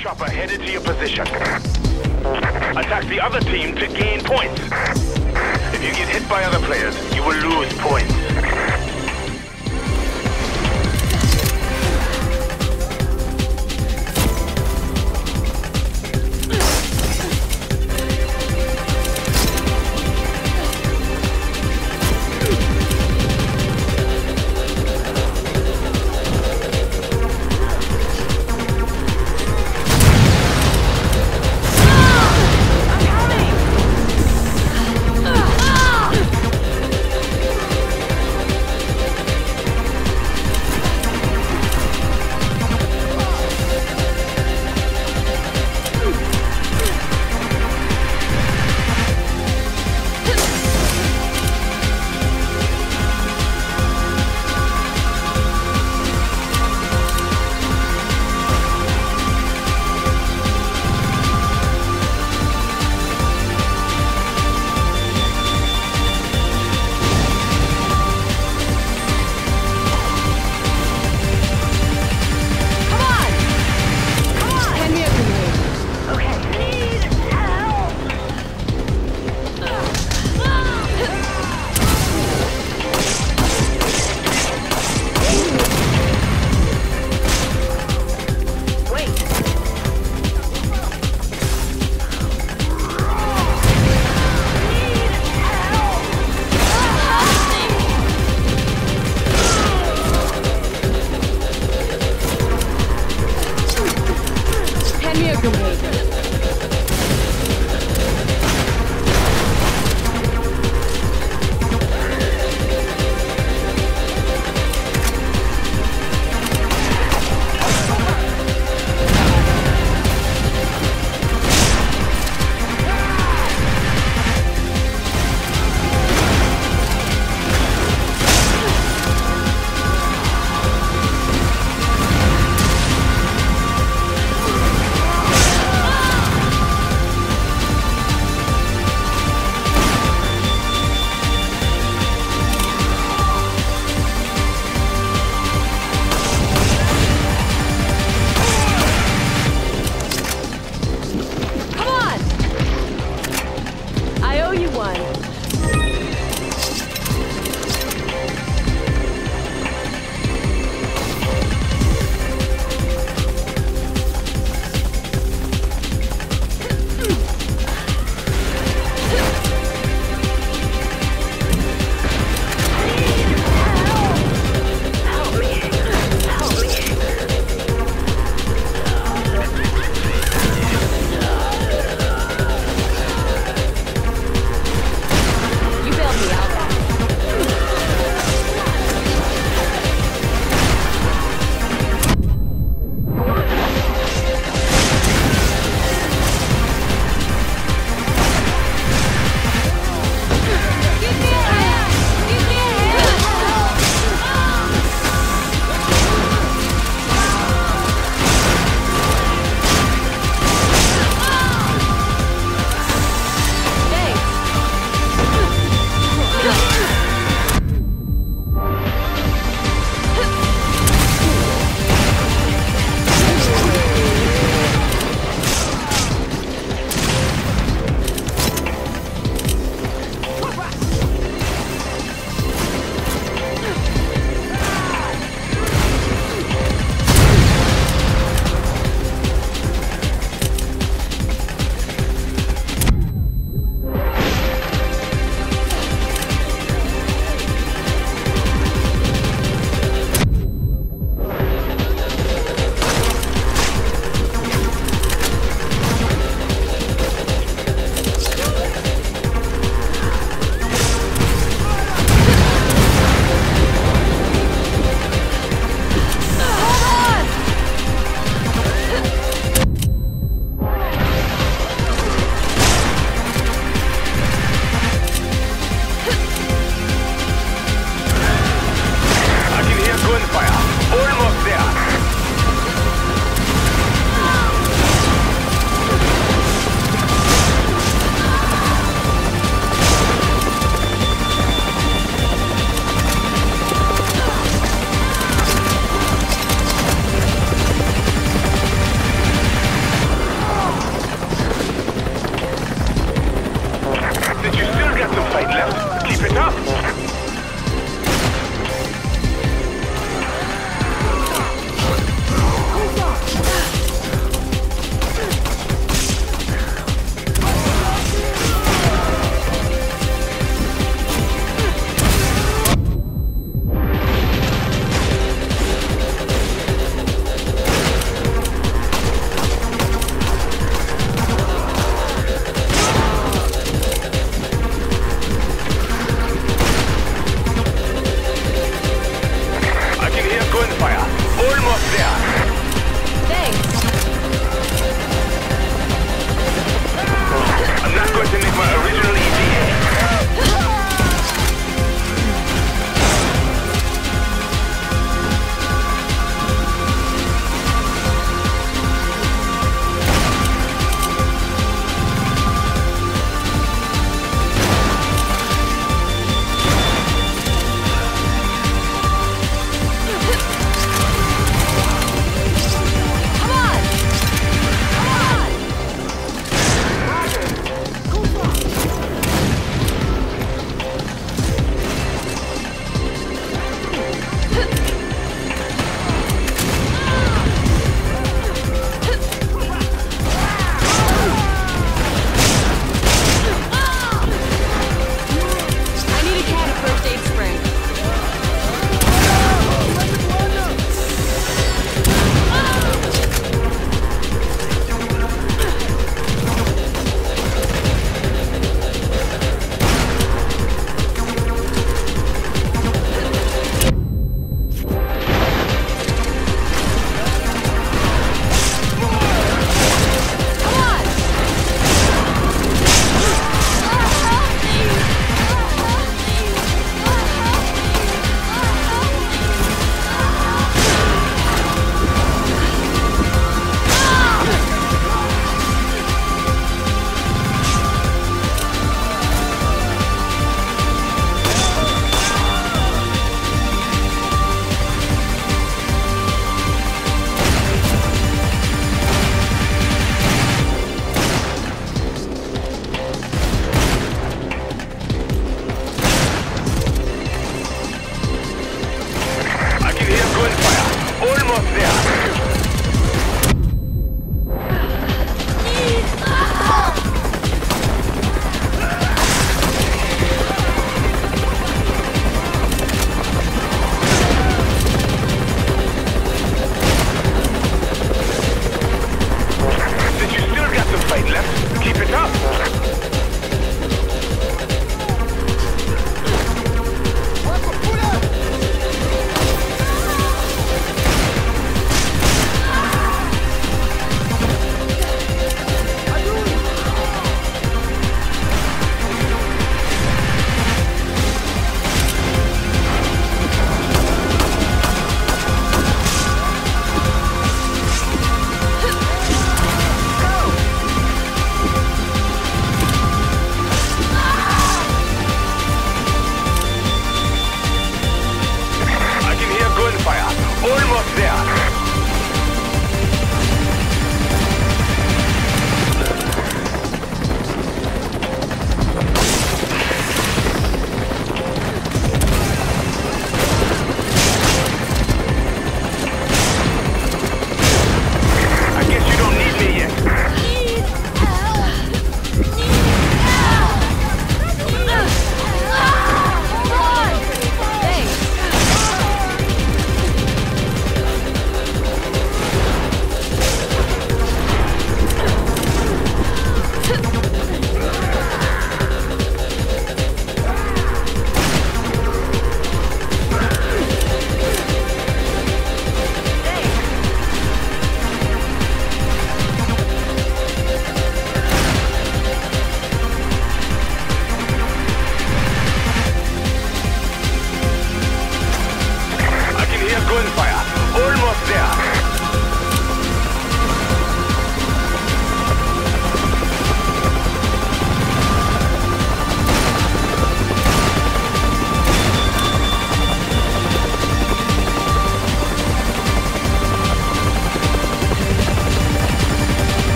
chopper headed to your position. Attack the other team to gain points. If you get hit by other players, you will lose points.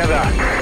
Together.